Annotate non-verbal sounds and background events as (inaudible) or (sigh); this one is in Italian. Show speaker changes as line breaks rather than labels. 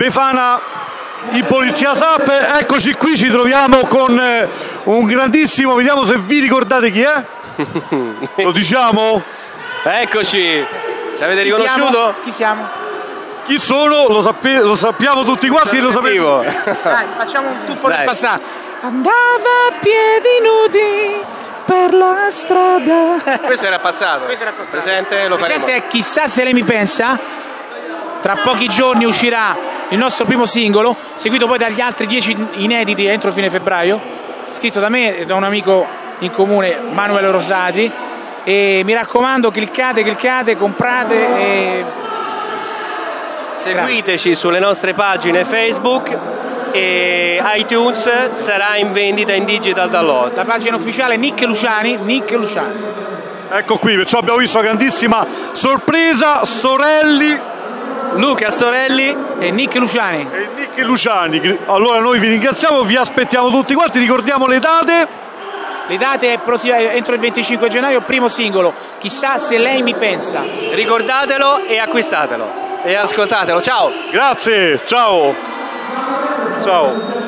Befana in Polizia SAP, eccoci qui, ci troviamo con eh, un grandissimo, vediamo se vi ricordate chi è. (laughs) Lo diciamo?
Eccoci, ci avete
Chi
riconosciuto?
siamo? Chi siamo?
Chi sono? Lo, sape- lo sappiamo tutti quanti, lo sappiamo. (laughs)
Dai, facciamo un tuffo
Dai.
nel passato. Andava a piedi nudi per la strada. (laughs)
Questo era passato.
Questo era passato.
Presente lo faremo.
Presente è chissà se lei mi pensa. Tra pochi giorni uscirà il nostro primo singolo, seguito poi dagli altri dieci inediti entro fine febbraio, scritto da me e da un amico in comune, Manuel Rosati. E mi raccomando, cliccate, cliccate, comprate e
Seguiteci sulle nostre pagine Facebook e iTunes sarà in vendita in digital download.
la pagina ufficiale Nick Luciani, Nick Luciani.
Ecco qui, perciò abbiamo visto la grandissima sorpresa, Storelli
Luca Storelli,
E Nick Luciani.
e Nick Luciani. Allora noi vi ringraziamo, vi aspettiamo tutti quanti, ricordiamo le date.
Le date è prossima- entro il 25 gennaio, primo singolo. Chissà se lei mi pensa.
ricordatelo e acquistatelo e ascoltatelo. Ciao!
Grazie, ciao. Ciao.